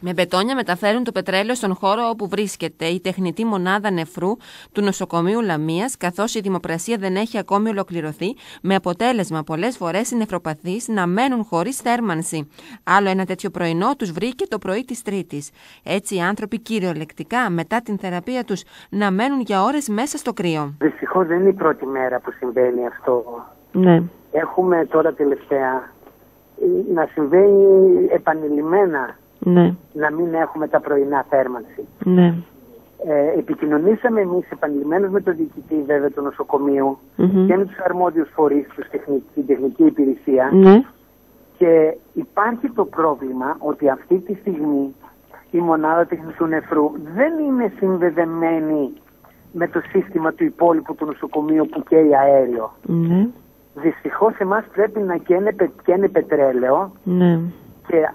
Με μπετόνια μεταφέρουν το πετρέλαιο στον χώρο όπου βρίσκεται η τεχνητή μονάδα νεφρού του νοσοκομείου Λαμίας, καθώς η δημοπρασία δεν έχει ακόμη ολοκληρωθεί, με αποτέλεσμα πολλές φορές οι νεφροπαθείς να μένουν χωρίς θέρμανση. Άλλο ένα τέτοιο πρωινό τους βρήκε το πρωί της Τρίτης. Έτσι οι άνθρωποι κυριολεκτικά μετά την θεραπεία τους να μένουν για ώρες μέσα στο κρύο. Δυστυχώς δεν είναι η πρώτη μέρα που συμβαίνει αυτό. Ναι. Έχουμε τώρα τελευταία να συμβαίνει επανειλημμένα ναι. να μην έχουμε τα πρωινά θέρμανση. Ναι. Ε, επικοινωνήσαμε εμείς επανειλημμένως με τον διοικητή βέβαια του νοσοκομείου και με τους αρμόδιους φορείς, την τεχνική υπηρεσία. Ναι. Και υπάρχει το πρόβλημα ότι αυτή τη στιγμή η μονάδα τεχνικού νεφρού δεν είναι συνδεδεμένη με το σύστημα του υπόλοιπου του νοσοκομείου που καίει αέριο. Ναι. Δυστυχώς εμάς πρέπει να καίνε, καίνε πετρέλαιο. Ναι. Και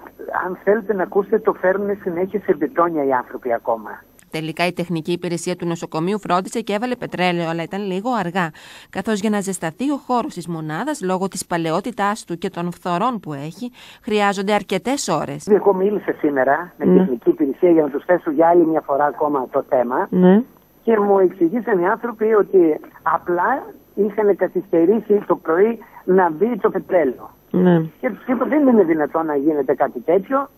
αν θέλετε να ακούσετε, το φέρνουν συνέχεια σε μπετόνια οι άνθρωποι ακόμα. Τελικά η τεχνική υπηρεσία του νοσοκομείου φρόντισε και έβαλε πετρέλαιο, αλλά ήταν λίγο αργά. Καθώς για να ζεσταθεί ο χώρος της μονάδας, λόγω της παλαιότητάς του και των φθορών που έχει, χρειάζονται αρκετές ώρες. Εγώ μίλησα σήμερα με ναι. τεχνική υπηρεσία για να τους θέσω για άλλη μια φορά ακόμα το θέμα. Ναι. Και μου εξηγήσαν οι άνθρωποι ότι απλά είχαν καθυστερήσει το πρωί να μπει το πετρέλαιο. Ναι. Και του είπα δεν είναι δυνατόν να γίνεται κάτι τέτοιο.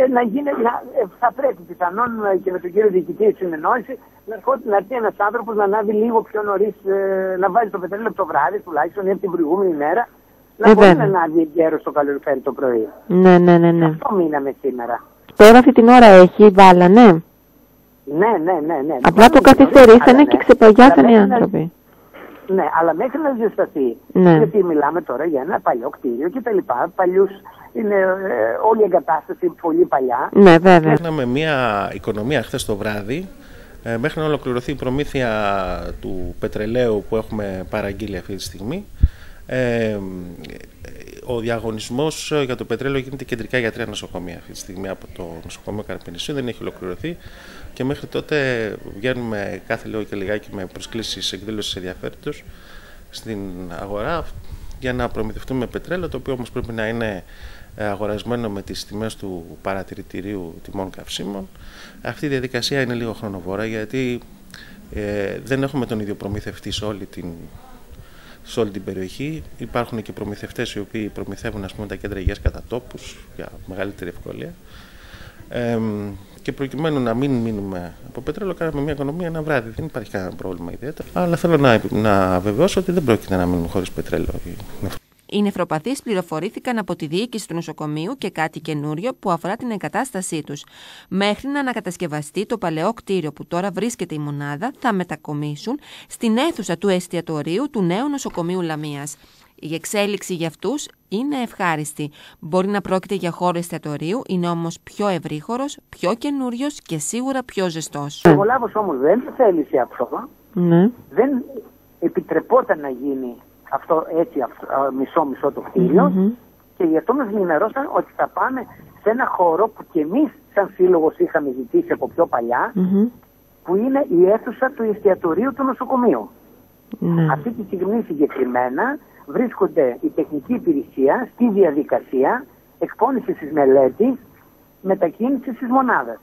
Ε, να γίνει, να, ε, θα πρέπει πιθανόν ε, και με τον κύριο διοικητή συνεννόηση να, να έρθει ένας άνθρωπος να ανάβει λίγο πιο νωρίς, ε, να βάζει το πετρέλαιο το βράδυ τουλάχιστον ή από την προηγούμενη μέρα. Να ε, μπορεί να ανάβει γέρο στο καλοκαίρι το πρωί. Ναι, ναι, ναι. ναι. Αυτό μείναμε σήμερα. Τώρα αυτή την ώρα έχει βάλα, ναι. Ναι, ναι, ναι. ναι. Απλά το καθυστερήσανε και ξεπαγιάσαν οι άνθρωποι. Ναι, αλλά μέχρι να ζεσταθεί. Ναι. Γιατί μιλάμε τώρα για ένα παλιό κτίριο και τα λοιπά. Παλιούς, είναι ε, όλη η εγκατάσταση πολύ παλιά. Ναι, βέβαια. Είχαμε μια οικονομία χθες το βράδυ ε, μέχρι να ολοκληρωθεί η προμήθεια του πετρελαίου που έχουμε παραγγείλει αυτή τη στιγμή. Ε, ο διαγωνισμός για το πετρέλαιο γίνεται κεντρικά για τρία νοσοκομεία αυτή τη στιγμή από το νοσοκομείο Καρπενησίου. Δεν έχει ολοκληρωθεί και μέχρι τότε βγαίνουμε κάθε λίγο και λιγάκι με προσκλήσεις εκδήλωσης ενδιαφέροντος στην αγορά για να προμηθευτούμε πετρέλαιο, το οποίο όμως πρέπει να είναι αγορασμένο με τις τιμές του παρατηρητηρίου τιμών καυσίμων. Αυτή η διαδικασία είναι λίγο χρονοβόρα γιατί ε, δεν έχουμε τον ίδιο προμηθευτή σε όλη την, σε όλη την περιοχή. Υπάρχουν και προμηθευτές οι οποίοι προμηθεύουν ας πούμε, τα κέντρα υγείας κατά τόπους για μεγαλύτερη ευκολία. Ε, και προκειμένου να μην μείνουμε από πετρέλαιο, κάναμε μια οικονομία ένα βράδυ. Δεν υπάρχει κανένα πρόβλημα ιδιαίτερα. Αλλά θέλω να, να βεβαιώσω ότι δεν πρόκειται να μείνουν χωρίς πετρέλαιο. Οι νεφροπαθεί πληροφορήθηκαν από τη διοίκηση του νοσοκομείου και κάτι καινούριο που αφορά την εγκατάστασή τους. Μέχρι να ανακατασκευαστεί το παλαιό κτίριο που τώρα βρίσκεται η μονάδα, θα μετακομίσουν στην αίθουσα του εστιατορίου του νέου νοσοκομείου Λαμίας. Η εξέλιξη για αυτούς είναι ευχάριστη. Μπορεί να πρόκειται για χώρο εστιατορίου, είναι όμως πιο ευρύχωρος, πιο καινούριος και σίγουρα πιο ζεστός. Ο λάβο όμως δεν θέλησε αυτό. Ναι. Δεν επιτρεπόταν να γίνει αυτό έτσι μισό-μισό το κτίριο mm-hmm. και γι' αυτό μας ενημερώσαν ότι θα πάμε σε ένα χώρο που και εμείς σαν σύλλογος είχαμε ζητήσει από πιο παλιά mm-hmm. που είναι η αίθουσα του εστιατορίου του νοσοκομείου. Ναι. Αυτή τη στιγμή συγκεκριμένα βρίσκονται η τεχνική υπηρεσία στη διαδικασία εκπόνησης της μελέτης μετακίνησης της μονάδας.